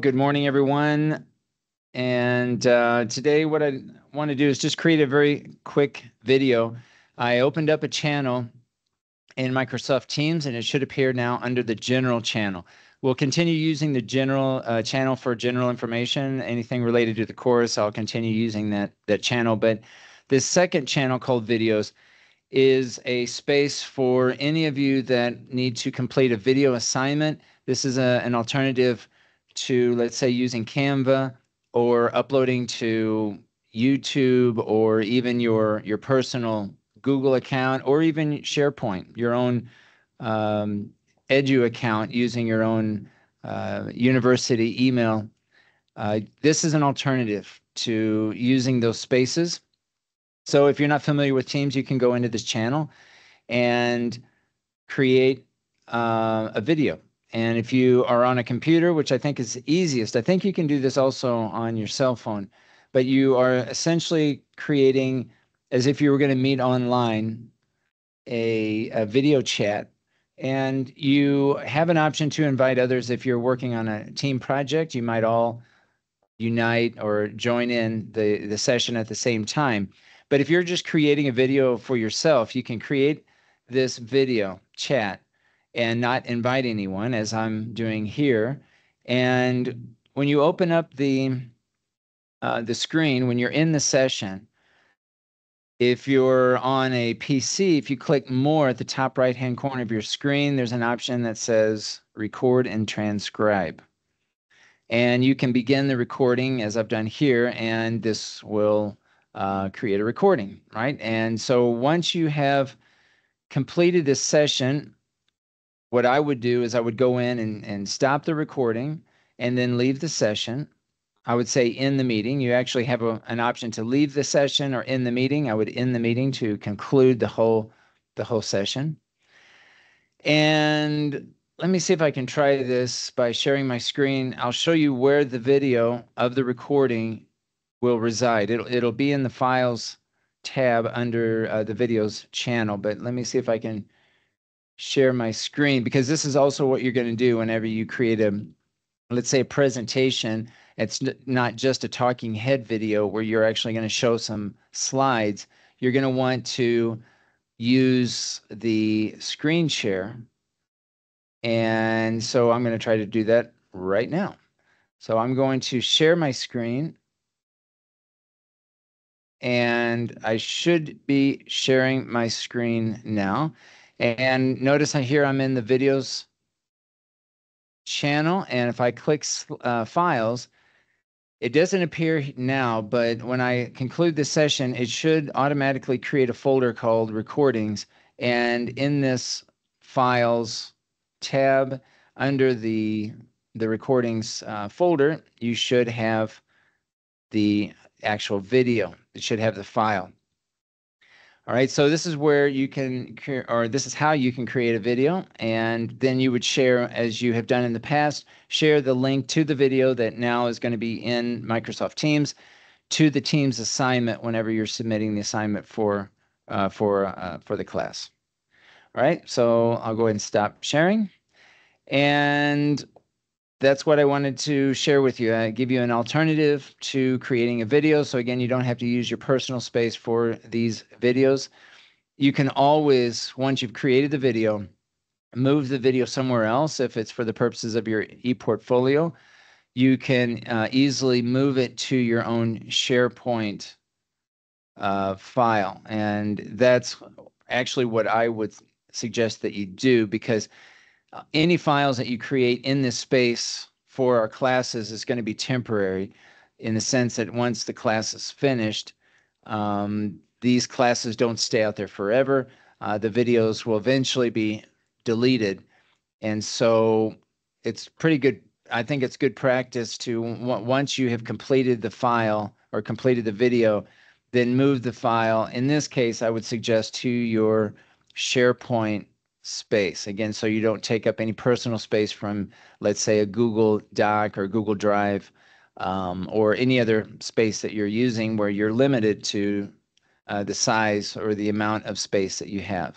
Good morning, everyone. And uh, today, what I want to do is just create a very quick video. I opened up a channel in Microsoft Teams, and it should appear now under the general channel. We'll continue using the general uh, channel for general information. Anything related to the course, I'll continue using that that channel. But this second channel called videos is a space for any of you that need to complete a video assignment. This is a, an alternative to, let's say, using Canva or uploading to YouTube or even your your personal Google account or even SharePoint, your own um, Edu account using your own uh, university email. Uh, this is an alternative to using those spaces. So if you're not familiar with Teams, you can go into this channel and create uh, a video. And if you are on a computer, which I think is easiest, I think you can do this also on your cell phone, but you are essentially creating as if you were going to meet online a, a video chat. And you have an option to invite others. If you're working on a team project you might all unite or join in the, the session at the same time. But if you're just creating a video for yourself you can create this video chat and not invite anyone as i'm doing here and when you open up the uh, the screen when you're in the session if you're on a PC, if you click more at the top right hand corner of your screen, there's an option that says record and transcribe. And you can begin the recording as I've done here, and this will uh, create a recording, right? And so once you have completed this session, what I would do is I would go in and, and stop the recording and then leave the session I would say in the meeting. You actually have a, an option to leave the session or in the meeting. I would end the meeting to conclude the whole the whole session. And let me see if I can try this by sharing my screen. I'll show you where the video of the recording will reside. It'll it'll be in the files tab under uh, the videos channel, but let me see if I can share my screen because this is also what you're going to do whenever you create a let's say a presentation it's not just a talking head video where you're actually going to show some slides. You're going to want to use the screen share. And so I'm going to try to do that right now. So I'm going to share my screen. And I should be sharing my screen now. And notice here I'm in the videos channel. And if I click uh, files, it doesn't appear now, but when I conclude the session, it should automatically create a folder called recordings. And in this files tab under the the recordings uh, folder, you should have the actual video. It should have the file. All right, so this is where you can, or this is how you can create a video, and then you would share, as you have done in the past, share the link to the video that now is going to be in Microsoft Teams to the Teams assignment whenever you're submitting the assignment for uh, for uh, for the class. All right, so I'll go ahead and stop sharing, and that's what I wanted to share with you. I give you an alternative to creating a video. So again, you don't have to use your personal space for these videos. You can always, once you've created the video, move the video somewhere else if it's for the purposes of your e-portfolio. You can uh, easily move it to your own SharePoint uh, file. And that's actually what I would suggest that you do because any files that you create in this space for our classes is going to be temporary in the sense that once the class is finished, um, these classes don't stay out there forever. Uh, the videos will eventually be deleted. And so it's pretty good. I think it's good practice to once you have completed the file or completed the video, then move the file. In this case, I would suggest to your SharePoint space. Again so you don't take up any personal space from let's say a google doc or google drive um, or any other space that you're using where you're limited to uh, the size or the amount of space that you have.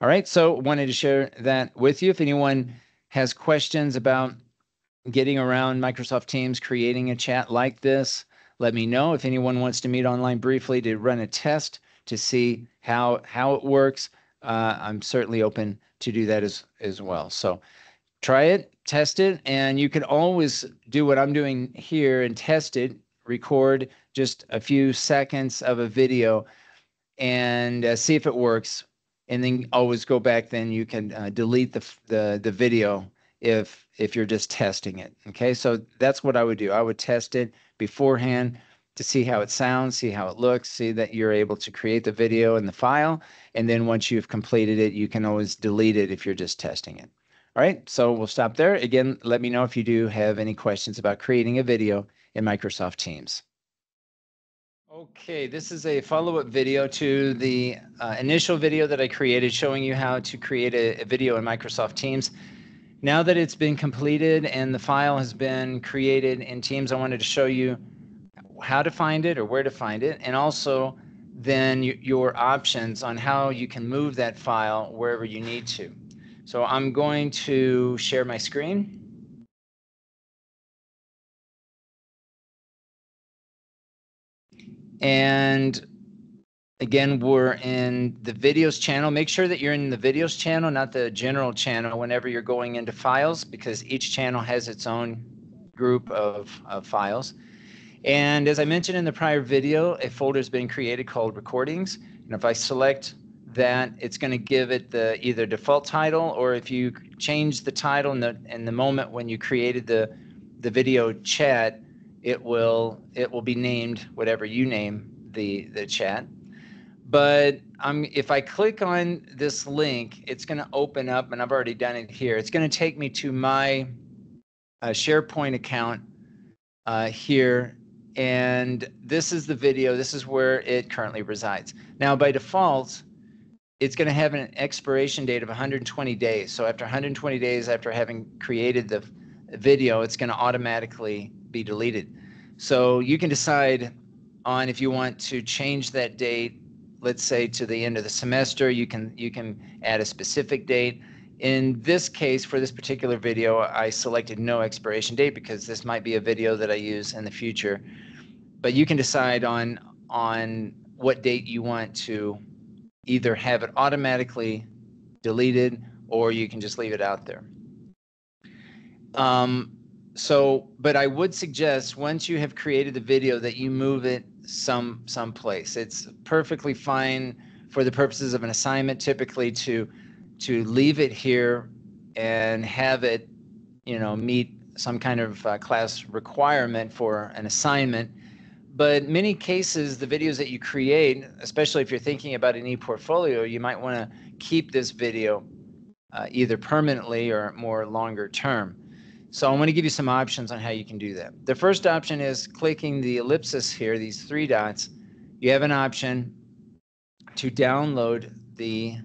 All right so wanted to share that with you. If anyone has questions about getting around Microsoft Teams, creating a chat like this, let me know. If anyone wants to meet online briefly to run a test to see how how it works, uh, I'm certainly open to do that as as well. So try it, test it, and you can always do what I'm doing here and test it. Record just a few seconds of a video and uh, see if it works, and then always go back. Then you can uh, delete the the the video if if you're just testing it. Okay, so that's what I would do. I would test it beforehand to see how it sounds, see how it looks, see that you're able to create the video and the file. And then once you've completed it, you can always delete it if you're just testing it. All right, so we'll stop there. Again, let me know if you do have any questions about creating a video in Microsoft Teams. Okay, this is a follow-up video to the uh, initial video that I created showing you how to create a, a video in Microsoft Teams. Now that it's been completed and the file has been created in Teams, I wanted to show you how to find it or where to find it, and also then your options on how you can move that file wherever you need to. So I'm going to share my screen. And Again, we're in the videos channel. Make sure that you're in the videos channel, not the general channel whenever you're going into files, because each channel has its own group of, of files. And as I mentioned in the prior video, a folder has been created called recordings. And if I select that, it's going to give it the either default title or if you change the title in the, in the moment when you created the, the video chat, it will, it will be named whatever you name the, the chat but I'm, if I click on this link, it's going to open up, and I've already done it here. It's going to take me to my uh, SharePoint account uh, here, and this is the video. This is where it currently resides. Now, by default, it's going to have an expiration date of 120 days. So after 120 days after having created the video, it's going to automatically be deleted. So you can decide on if you want to change that date let's say to the end of the semester you can you can add a specific date in this case for this particular video i selected no expiration date because this might be a video that i use in the future but you can decide on on what date you want to either have it automatically deleted or you can just leave it out there um, so but i would suggest once you have created the video that you move it some someplace. It's perfectly fine for the purposes of an assignment, typically to to leave it here and have it, you know, meet some kind of uh, class requirement for an assignment. But many cases, the videos that you create, especially if you're thinking about an e-portfolio, you might want to keep this video uh, either permanently or more longer term. So I'm going to give you some options on how you can do that. The first option is clicking the ellipsis here, these three dots. You have an option to download the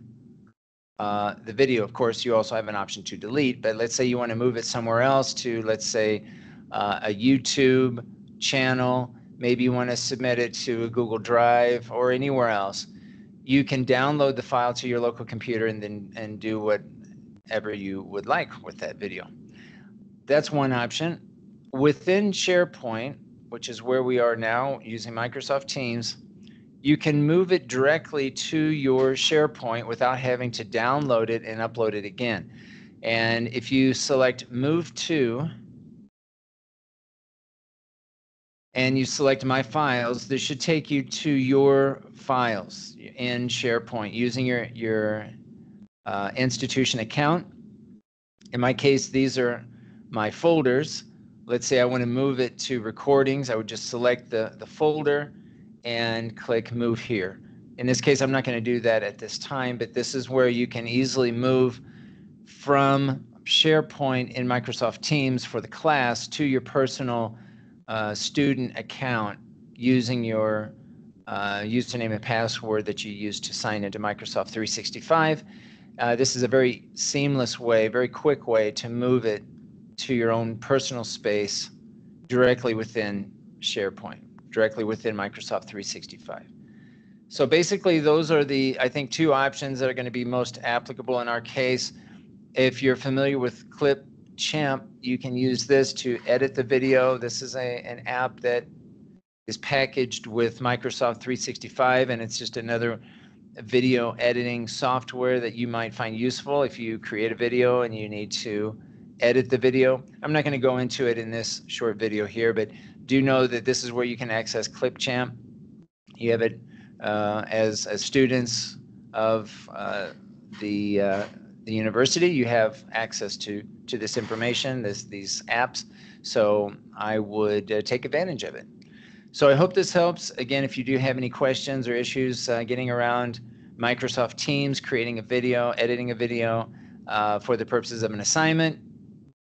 uh, the video. Of course, you also have an option to delete, but let's say you want to move it somewhere else to, let's say, uh, a YouTube channel. Maybe you want to submit it to a Google Drive or anywhere else. You can download the file to your local computer and then and do whatever you would like with that video that's one option. Within SharePoint, which is where we are now using Microsoft Teams, you can move it directly to your SharePoint without having to download it and upload it again. And if you select Move To, and you select My Files, this should take you to your files in SharePoint using your, your uh, institution account. In my case, these are my folders. Let's say I want to move it to recordings. I would just select the, the folder and click move here. In this case, I'm not going to do that at this time, but this is where you can easily move from SharePoint in Microsoft Teams for the class to your personal uh, student account using your uh, username and password that you use to sign into Microsoft 365. Uh, this is a very seamless way, very quick way to move it to your own personal space directly within SharePoint, directly within Microsoft 365. So basically, those are the, I think, two options that are going to be most applicable in our case. If you're familiar with Clip Clipchamp, you can use this to edit the video. This is a, an app that is packaged with Microsoft 365, and it's just another video editing software that you might find useful if you create a video and you need to edit the video. I'm not going to go into it in this short video here, but do know that this is where you can access Clipchamp. You have it uh, as, as students of uh, the, uh, the university, you have access to, to this information, this, these apps. So I would uh, take advantage of it. So I hope this helps. Again, if you do have any questions or issues uh, getting around Microsoft Teams, creating a video, editing a video uh, for the purposes of an assignment,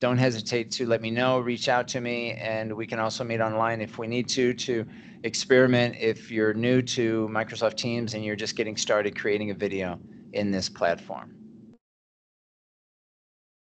don't hesitate to let me know, reach out to me, and we can also meet online if we need to, to experiment if you're new to Microsoft Teams and you're just getting started creating a video in this platform.